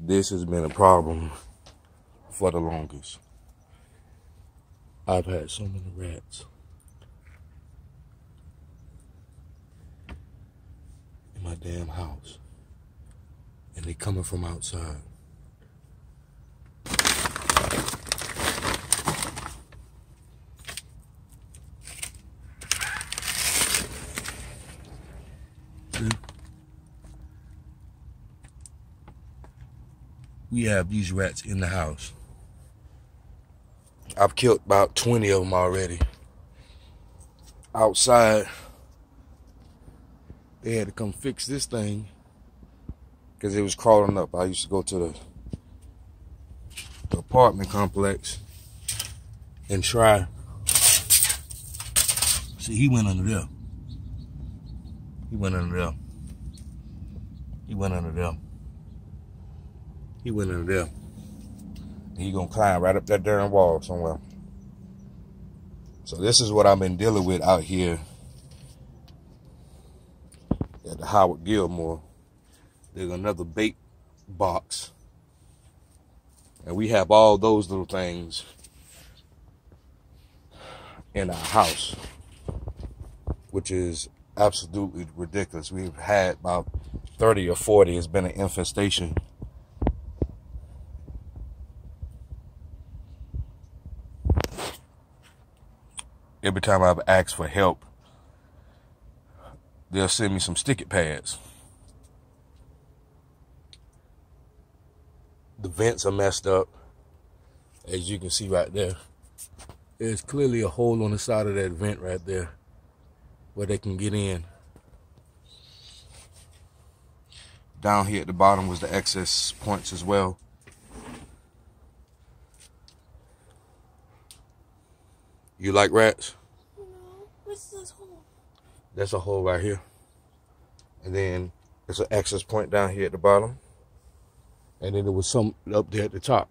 this has been a problem for the longest. I've had so many rats in my damn house. And they coming from outside. We have these rats in the house. I've killed about 20 of them already. Outside, they had to come fix this thing because it was crawling up. I used to go to the, the apartment complex and try. See, he went under there. He went under there. He went under there. He went under there. He gonna climb right up that darn wall somewhere. So this is what I've been dealing with out here at the Howard Gilmore. There's another bait box. And we have all those little things in our house, which is absolutely ridiculous. We've had about 30 or 40. It's been an infestation every time I've asked for help, they'll send me some sticky pads. The vents are messed up, as you can see right there. There's clearly a hole on the side of that vent right there where they can get in. Down here at the bottom was the access points as well. You like rats? No. What's this hole? That's a hole right here. And then there's an access point down here at the bottom. And then there was some up there at the top.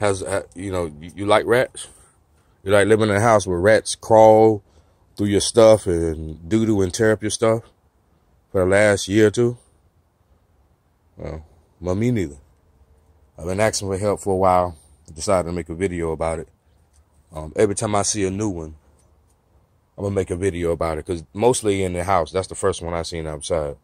Has uh, you know, you, you like rats? You like living in a house where rats crawl through your stuff and doo doo and tear up your stuff for the last year or two? Well, well, me neither. I've been asking for help for a while. I decided to make a video about it. Um, every time I see a new one, I'm gonna make a video about it because mostly in the house. That's the first one I seen outside.